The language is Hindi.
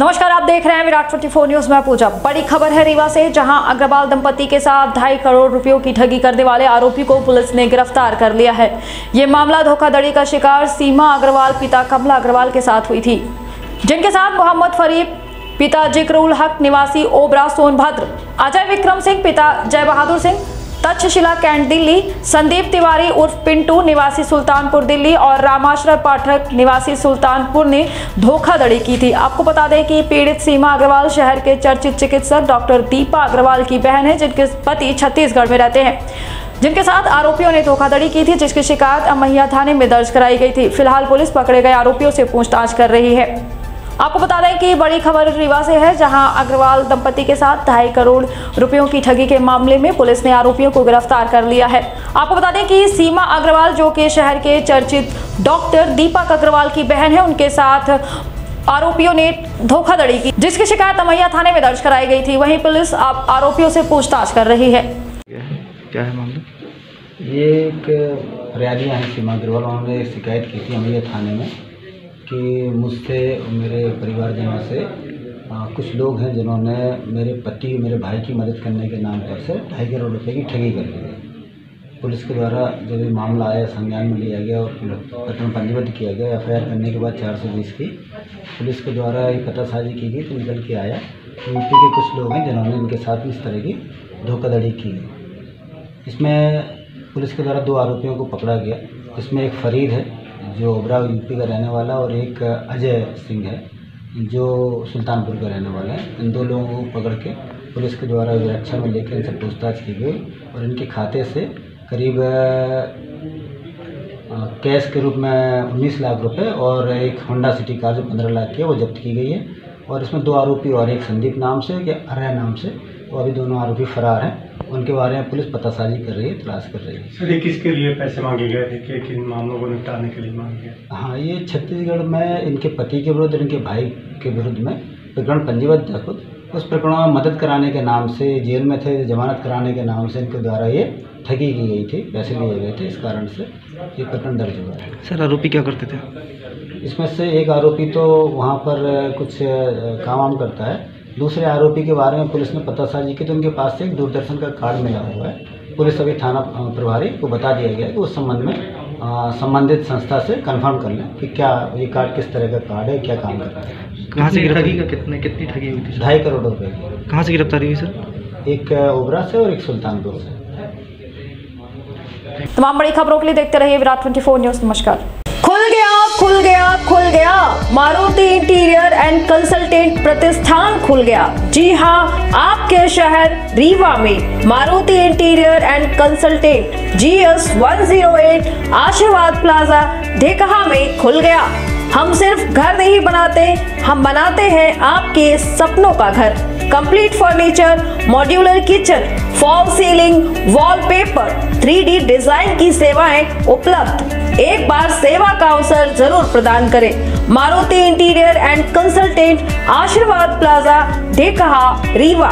नमस्कार, आप देख रहे हैं विराट 24 न्यूज़। में पूजा। बड़ी खबर है रीवा से, जहाँ अग्रवाल दंपति के साथ ढाई करोड़ रुपयों की ठगी करने वाले आरोपी को पुलिस ने गिरफ़्तार कर लिया है। ये मामला धोखाधड़ी का शिकार सीमा अग्रवाल, पिता कमला अग्रवाल के साथ हुई थी। जिनके साथ मोहम्मद फरीब पिता जिक्रुल हक, निवासी ओबरा सोनभद्र, अजय विक्रम सिंह, पिता जय बहादुर सिंह तक्षशिला कैंट दिल्ली, संदीप तिवारी उर्फ़ पिंटू निवासी सुल्तानपुर दिल्ली और रामाश्रय पाठक निवासी सुल्तानपुर ने धोखाधड़ी की थी। आपको बता दें कि पीड़ित सीमा अग्रवाल शहर के चर्चित चिकित्सक डॉक्टर दीपा अग्रवाल की बहन है, जिनके पति छत्तीसगढ़ में रहते हैं। जिनके साथ आरोपियों ने धोखाधड़ी की थी, जिसकी शिकायत अमैया थाने में दर्ज कराई गई थी। फ़िलहाल पुलिस पकड़े गए आरोपियों से पूछताछ कर रही है। आपको बता दें कि बड़ी खबर रीवा से है जहाँ अग्रवाल दंपति के साथ ढाई करोड़ रुपयों की ठगी के मामले में पुलिस ने आरोपियों को गिरफ़्तार कर लिया है। आपको बता दें कि सीमा अग्रवाल जो कि शहर के चर्चित डॉक्टर दीपक अग्रवाल की बहन है उनके साथ आरोपियों ने धोखाधड़ी की जिसकी शिकायत अमैया थाने में दर्ज कराई गई थी। वहीं पुलिस आप आरोपियों से पूछताछ कर रही है। क्या है मामला? ये एक फरियादी हैं सीमा अग्रवाल। उन्होंने शिकायत की थी अमैया थाने में। कि मुझसे मेरे परिवारजनों से कुछ लोग हैं जिन्होंने मेरे पति, मेरे भाई की मदद करने के नाम पर से ढाई करोड़ रुपये की ठगी कर ली है। पुलिस के द्वारा जब ये मामला आया, संज्ञान में लिया गया और प्रकरण पंजीबद्ध किया गया, एफआईआर करने के बाद चार सौ बीस की पुलिस के द्वारा ये पतासाजी की गई तो निकल के आया। यूपी के कुछ लोग हैं जिन्होंने इनके साथ इस तरह की धोखाधड़ी की इसमें पुलिस के द्वारा दो आरोपियों को पकड़ा गया। इसमें एक फरीद है जो ओबरा यूपी का रहने वाला और एक अजय सिंह है, जो सुल्तानपुर का रहने वाला है। इन दो लोगों को पकड़ के पुलिस के द्वारा रक्षा में लेकर इनसे पूछताछ की गई और इनके खाते से करीब कैश के रूप में 19 लाख रुपए और एक होंडा सिटी कार जो 15 लाख की है, वो जब्त की गई है। और इसमें दो आरोपी और एक संदीप नाम से या अरय नाम से वो अभी दोनों आरोपी फरार हैं। उनके बारे में पुलिस पतासाजी कर रही है तलाश कर रही है। सर ये किसके लिए पैसे मांगे गए थे? कि किन मामलों को निपटाने के लिए मांगे गए हाँ ये छत्तीसगढ़ में इनके पति के विरुद्ध इनके भाई के विरुद्ध में प्रकरण पंजीबद्ध था खुद। उस प्रकरण में मदद कराने के नाम से जेल में थे जमानत कराने के नाम से इनके द्वारा ये ठगी की गई थी पैसे लिए गए थे। इस कारण से ये प्रकरण दर्ज हुआ है। सर आरोपी क्या करते थे? इसमें से एक आरोपी तो वहाँ पर कुछ काम वाम करता है। दूसरे आरोपी के बारे में पुलिस ने पतासाजी की तो उनके पास से एक दूरदर्शन का कार्ड मिला हुआ है। पुलिस अभी थाना प्रभारी को बता दिया गया है कि उस संबंध में संबंधित संस्था से कंफर्म कर लें कि क्या ये कार्ड किस तरह का कार्ड है क्या काम करता है। कहाँ से ठगी गिरफ्तारी का कितने कितनी ठगी हुई थी ढाई करोड़ रुपए की। कहाँ से गिरफ्तारी हुई सर? एक ओबरा से और एक सुल्तानपुर से। तमाम बड़ी खबरों के लिए देखते रहिए विराट 24 न्यूज़। नमस्कार। गया खुल गया। मारुति इंटीरियर एंड कंसल्टेंट प्रतिष्ठान खुल गया। जी हाँ आपके शहर रीवा में Maruti interior and consultant G S one zero eight Ashirwad plaza Dhekaha में खुल गया। हम सिर्फ़ घर नहीं बनाते, हम बनाते हैं आपके सपनों का घर। Complete furniture modular kitchen fall ceiling wallpaper, 3D design की सेवाएँ उपलब्ध। एक बार सेवा का अवसर ज़रूर प्रदान करें। Maruti interior and consultant Ashirwad plaza देखा रीवा।